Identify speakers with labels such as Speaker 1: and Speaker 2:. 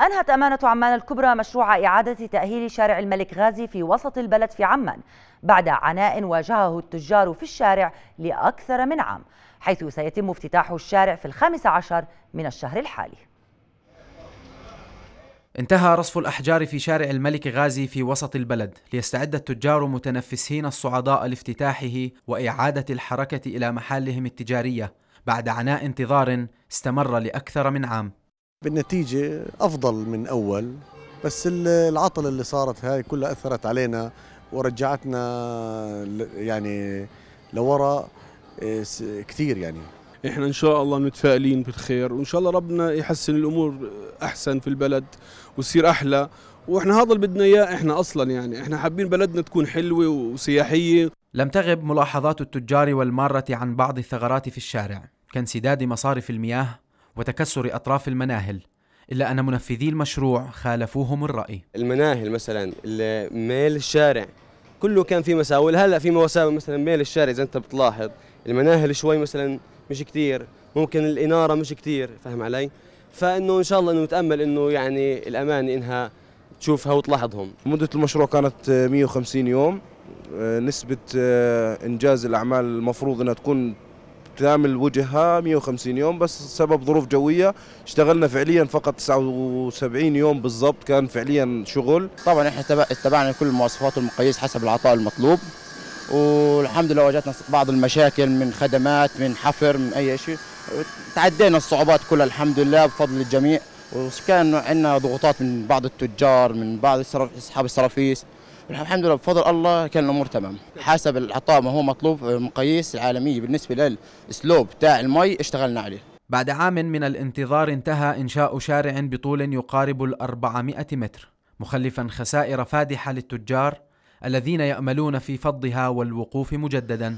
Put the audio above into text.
Speaker 1: أنهت أمانة عمان الكبرى مشروع إعادة تأهيل شارع الملك غازي في وسط البلد في عمان بعد عناء واجهه التجار في الشارع لأكثر من عام حيث سيتم افتتاح الشارع في الخامس عشر من الشهر الحالي.
Speaker 2: انتهى رصف الأحجار في شارع الملك غازي في وسط البلد ليستعد التجار متنفسين الصعداء لافتتاحه وإعادة الحركة إلى محلهم التجارية. بعد عناء انتظار استمر لأكثر من عام.
Speaker 3: بالنتيجة أفضل من أول بس العطل اللي صارت هاي كلها أثرت علينا ورجعتنا يعني لورا إيه، كثير يعني.
Speaker 4: إحنا إن شاء الله متفائلين بالخير وإن شاء الله ربنا يحسن الأمور أحسن في البلد وتصير أحلى. وإحنا هذا اللي بدنا إياه إحنا أصلا يعني إحنا حابين بلدنا تكون حلوة وسياحية.
Speaker 2: لم تغب ملاحظات التجار والمارة عن بعض الثغرات في الشارع. كانسداد مصارف المياه وتكسر أطراف المناهل إلا أن منفذي المشروع خالفوهم الرأي.
Speaker 5: المناهل مثلا ميل الشارع. كله كان في مساوئ. هلا في مساوئ مثلا ميل الشارع إذا أنت بتلاحظ. المناهل شوي مثلا مش كتير. ممكن الإنارة مش كتير. فاهم علي؟ فإنه إن شاء الله إنه نتأمل إنه يعني الأمانة إنها تشوفها وتلاحظهم.
Speaker 6: مدة المشروع كانت 150 يوم. آه، نسبة آه، إنجاز الأعمال المفروض أنها تكون تعمل وجهها 150 يوم بس سبب ظروف جوية. اشتغلنا فعليا فقط 79 يوم بالضبط كان فعليا شغل.
Speaker 7: طبعا إحنا اتبعنا كل المواصفات والمقاييس حسب العطاء المطلوب. والحمد لله واجهتنا بعض المشاكل من خدمات من حفر من أي شيء. تعدينا الصعوبات كلها الحمد لله بفضل الجميع. وكان عندنا ضغوطات من بعض التجار من بعض أصحاب الصرافيس الحمد لله بفضل الله كان الأمور تمام. حسب العطاء ما هو مطلوب مقاييس العالميه بالنسبة للاسلوب تاع المي اشتغلنا عليه.
Speaker 2: بعد عام من الانتظار انتهى إنشاء شارع بطول يقارب ال 400 متر مخلفا خسائر فادحة للتجار الذين يأملون في فضها والوقوف مجددا.